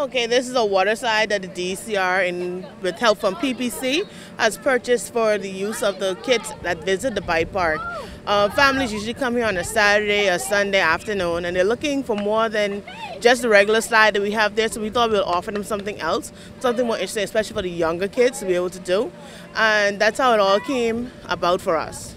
Okay, this is a water slide that the DCR, in, with help from PPC, has purchased for the use of the kids that visit the Bight park. Uh, families usually come here on a Saturday or Sunday afternoon, and they're looking for more than just the regular slide that we have there. So we thought we'd offer them something else, something more interesting, especially for the younger kids to be able to do. And that's how it all came about for us.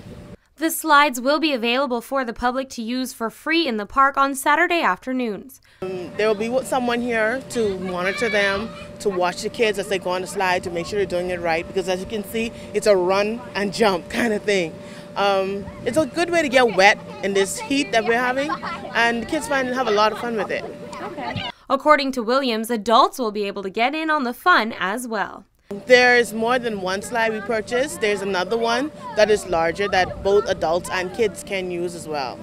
The slides will be available for the public to use for free in the park on Saturday afternoons. Um, there will be someone here to monitor them, to watch the kids as they go on the slide to make sure they're doing it right because as you can see, it's a run and jump kind of thing. Um, it's a good way to get wet in this heat that we're having and the kids find have a lot of fun with it. Okay. According to Williams, adults will be able to get in on the fun as well. There's more than one slide we purchased. There's another one that is larger that both adults and kids can use as well.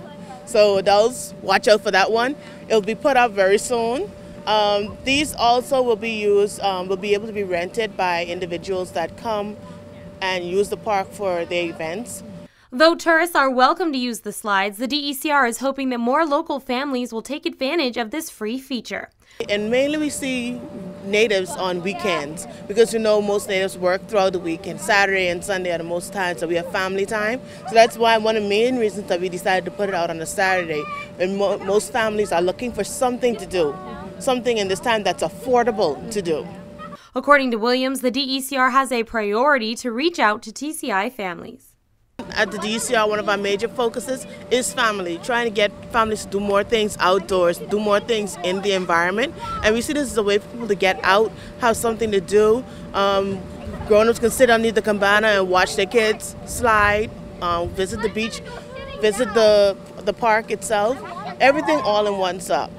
So adults, watch out for that one. It'll be put up very soon. Um, these also will be used, um, will be able to be rented by individuals that come and use the park for their events. Though tourists are welcome to use the slides, the DECR is hoping that more local families will take advantage of this free feature. And mainly we see natives on weekends because you know most natives work throughout the week and Saturday and Sunday are the most times so we have family time. So that's why one of the main reasons that we decided to put it out on a Saturday when mo most families are looking for something to do, something in this time that's affordable to do. According to Williams, the DECR has a priority to reach out to TCI families. At the DCR, one of our major focuses is family, trying to get families to do more things outdoors, do more things in the environment. And we see this as a way for people to get out, have something to do. Um, grown-ups can sit underneath the cabana and watch their kids slide, um, visit the beach, visit the, the park itself. Everything all in one stop.